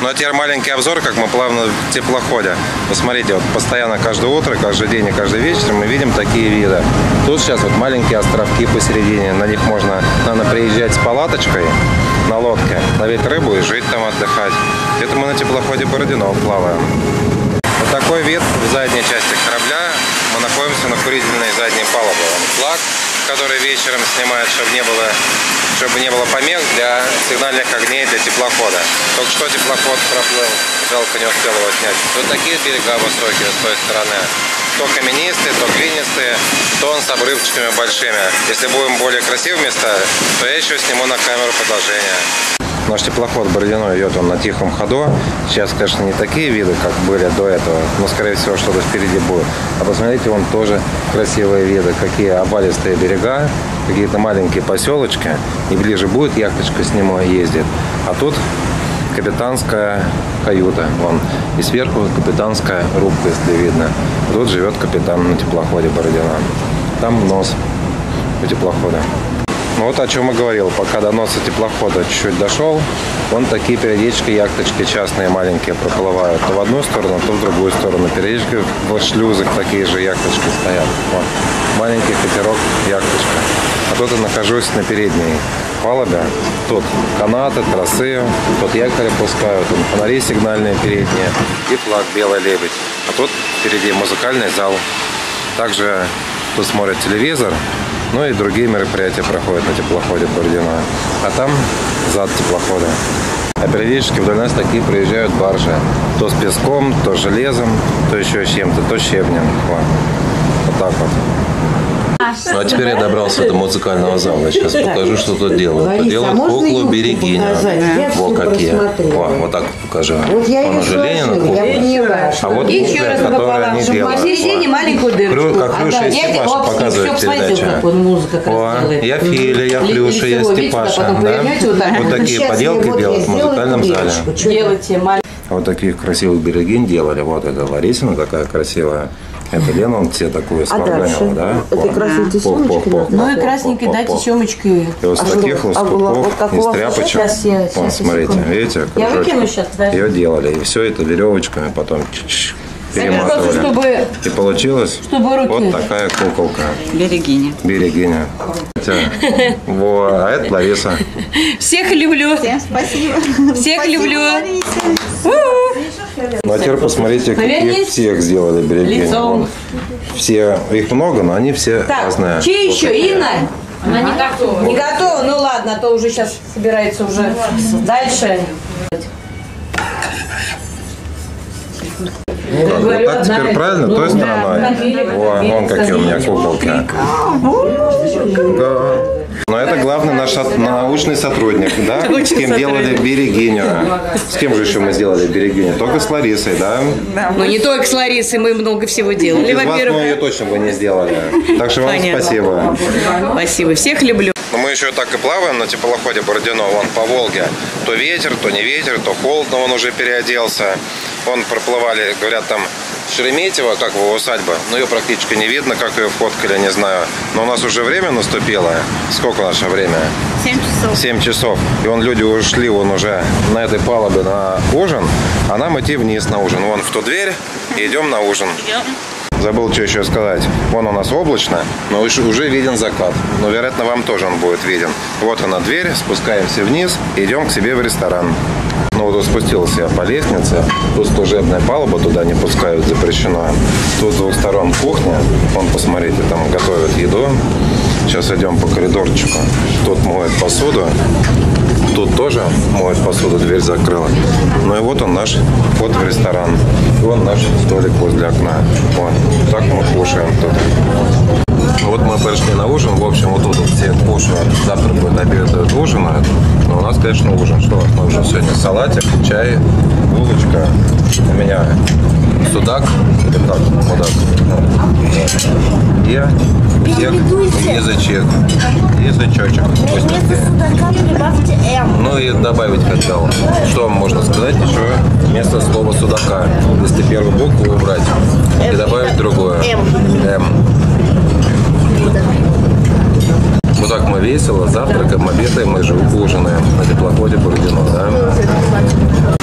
Ну а теперь маленький обзор, как мы плавно в теплоходе. Посмотрите, вот постоянно каждое утро, каждый день и каждый вечер мы видим такие виды. Тут сейчас вот маленькие островки посередине, на них можно, надо приезжать с палаточкой на лодке, ловить рыбу и жить там отдыхать. Это мы на теплоходе Бородино плаваем. Вот такой вид в задней части корабля. Мы находимся на курительной задней палубе. Он флаг, который вечером снимает, чтобы не было, чтобы не было помех для сигнальных огней для теплохода. Только что теплоход проплыл, жалко не успел его снять. Вот такие берега высокие с той стороны. То каменистые, то глинистые, то он с обрывчиками большими. Если будем более красивые места, то я еще сниму на камеру продолжение. Наш теплоход Бородино идет он на тихом ходу. Сейчас, конечно, не такие виды, как были до этого, но, скорее всего, что-то впереди будет. А посмотрите, вон тоже красивые виды, какие обвалистые берега, какие-то маленькие поселочки. И ближе будет яхточка с ним ездит. А тут капитанская каюта. Вон. И сверху капитанская рубка, если видно. Тут живет капитан на теплоходе Бородина. Там нос у теплохода. Ну вот о чем и говорил. Пока до носа теплохода чуть-чуть дошел, вон такие периодически яхточки частные маленькие проплывают. То в одну сторону, то в другую сторону. Периодически в шлюзах такие же яхточки стоят. Вот. Маленький катерок яхточка. А тут я нахожусь на передней палубе. Тут канаты, тросы, тут якорь пускают, тут фонари сигнальные передние и флаг «Белый лебедь». А тут впереди музыкальный зал. Также тут смотрят телевизор, ну и другие мероприятия проходят на теплоходе Бородино. А там зад теплохода. А периодически вдоль нас такие приезжают баржи. То с песком, то с железом, то еще с чем-то, то щебнем. Вот, вот так вот. Ну а теперь я добрался до музыкального зала. Сейчас покажу, что тут делают. Лариса, Тут делают а куклу юбку Берегиню. показать? Я Во всё какие. Во, вот так покажу. Вот я ее уже Ленина кукла. А вот кукла, еще раз которую пополам, они чтобы делают. посередине Во. маленькую дырочку. Крю- как А, Крюша да, и я Степаша показывают он делает. я Филя, я Крюша, я видите, Степаша. вот так. Вот такие поделки вот делают в музыкальном зале. Делайте маленькую. Вот таких красивых берегинь делали. Вот это Ларисина такая красивая. Это Лена, он все такую сварганила, дальше? да? Это красивые По- по- тесемочки по-? Ну и дайте по- семечки. И вот с А таких а лоскутков, у из тряпочек. Сейчас я- Вот, смотрите, секунду. видите, Я выкину сейчас, подожди. Ее делали. И все это веревочками потом перематывали. просто, чтобы, И получилось чтобы руки... вот такая куколка. Берегиня. Берегиня. Хотя, Во, а это Лариса. Всех люблю. Всем спасибо. Всех Спасибо, люблю. Ну а теперь посмотрите, Повернись. всех сделали. Вон. Все, их много, но они все Так, разные. чей Вот еще? такие. Инна? Она не готова. Не готова? Ну ладно, а то уже сейчас собирается уже дальше. Ну, как, вот так теперь правильно, той стороной. Во, вон какие у меня куколки. Да. Но это главный наш от- научный сотрудник, да? С кем делали берегиню. С кем же еще мы сделали берегиню? Только с Ларисой, да? Ну не только с Ларисой, мы много всего делали. Без вас мы ее точно бы не сделали. Так что вам спасибо. спасибо. Всех люблю. Мы еще так и плаваем на теплоходе Бородино, вон по Волге. То ветер, то не ветер, то холодно, он уже переоделся. Вон проплывали, говорят, там Шереметьево, как его усадьба, но ее практически не видно, как ее фоткали, не знаю. Но у нас уже время наступило. Сколько наше время? 7 часов. 7 часов. И вон люди ушли вон уже на этой палубе на ужин, а нам идти вниз на ужин. Вон в ту дверь и идем на ужин. Забыл, что еще сказать. Вон у нас облачно, но уж- уже виден закат. Но, вероятно, вам тоже он будет виден. Вот она дверь, спускаемся вниз, идем к себе в ресторан. Ну вот спустился я по лестнице. Тут служебная палуба, туда не пускают, запрещено. Тут с двух сторон кухня. Вон, посмотрите, там готовят еду. Сейчас идем по коридорчику. Тут моют посуду. Тут тоже моет посуду, дверь закрыла. Ну и вот он наш вход в ресторан. И вон наш столик возле окна. Вот. Так мы кушаем тут. Вот мы пришли на ужин. В общем, вот тут вот все кушают, завтракают, обедают, ужинают. Но у нас, конечно, ужин. Что у нас на сегодня? Салатик, чай, булочка. У меня судак. Как? Мудак. И язык, язычек. Язычочек. вкусненький. прибавьте М. Ну и добавить хотел. Что можно сказать еще вместо слова судака? Если первую букву убрать и добавить другое. М. М. Вот так мы весело завтракаем, обедаем и же ужинаем на теплоходе Бородино, да?